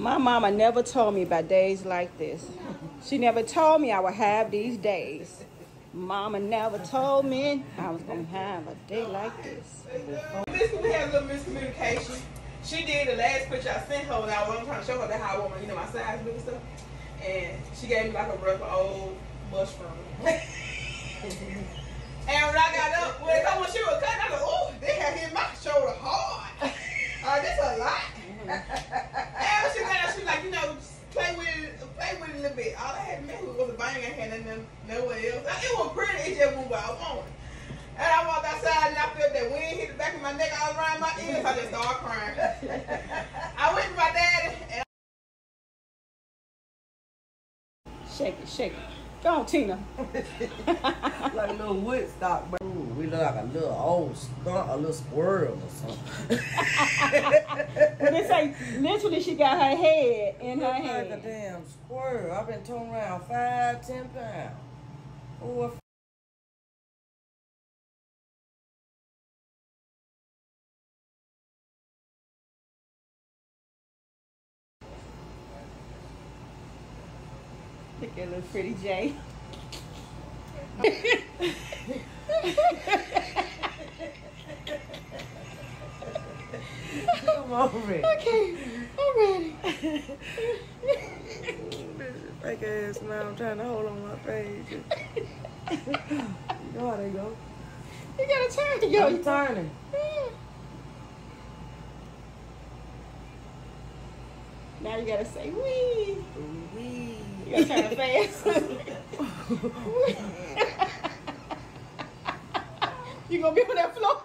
My mama never told me about days like this. She never told me I would have these days. Mama never told me I was gonna have a day like this. Listen, we had a little miscommunication. She did the last picture I sent her, and I was trying to show her that how I want you know, my size and stuff. And she gave me like a rough old mushroom. and when I got up, when, when she was cutting, I was like, oh, they had hit my shoulder hard. Uh, that's a lot. and she got up, she was like, you know, play with it, play with it a little bit. All I had to make was a bang. I had nothing, nowhere else. It was pretty. It just wasn't what I wanted. And I walked outside and I felt that wind hit the back of my neck all around my ears. I just started crying. I went to my daddy and Shake it, shake it. Go on, Tina. like a little Woodstock, bro. Ooh, we look like a little old skunk, a little squirrel or something. Say literally she got her head in her Look like a damn squirrel. I've been towing around five, ten pounds. I Look at little pretty Jay. come over it. Okay, I'm ready. Fake ass man, I'm trying to hold on my page. you know how they go. You gotta turn to I'm go. turning. Now you gotta say wee. Ooh-wee. You gotta turn fast. you gonna be on that floor.